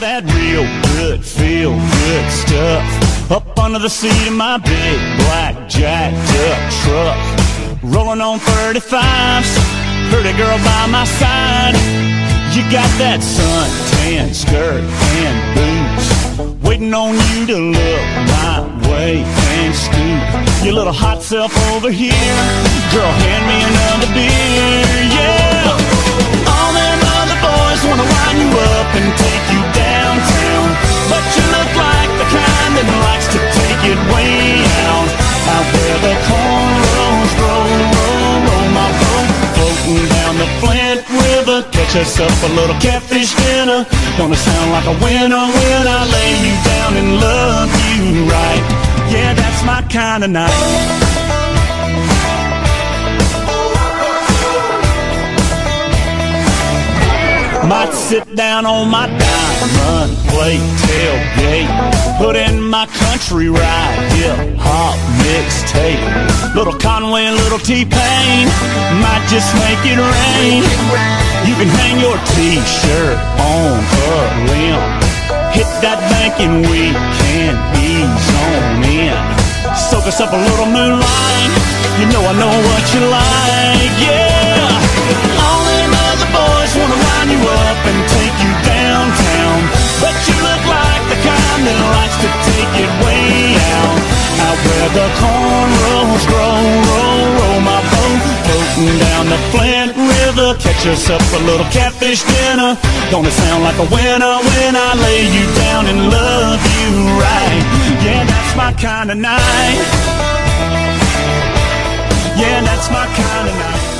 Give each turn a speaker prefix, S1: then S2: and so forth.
S1: that real good, feel good stuff. Up under the seat of my big black jacked up truck. Rolling on 35s, pretty girl by my side. You got that suntan skirt and boots. Waiting on you to look my way and scoop. Your little hot self over here. Girl, hand me another beer, Flint River, catch us up a little catfish dinner. Gonna sound like a winner when I lay you down and love you right. Yeah, that's my kind of night. Might sit down on my diamond plate tailgate, put in my country ride, hop mixtape. Little Conway and little T-Pain might just make it rain. You can hang your T-shirt on a limb. Hit that bank and we can ease on in. Soak us up a little moonlight. You know I know what you like, yeah. All them other boys wanna line you up and take you downtown, but you look like the kind that likes to take it way where the cornrows grow, roll, roll my boat, floating down the Flint River. Catch up a little catfish dinner. Gonna sound like a winner when I lay you down and love you right. Yeah, that's my kind of night. Yeah, that's my kind of night.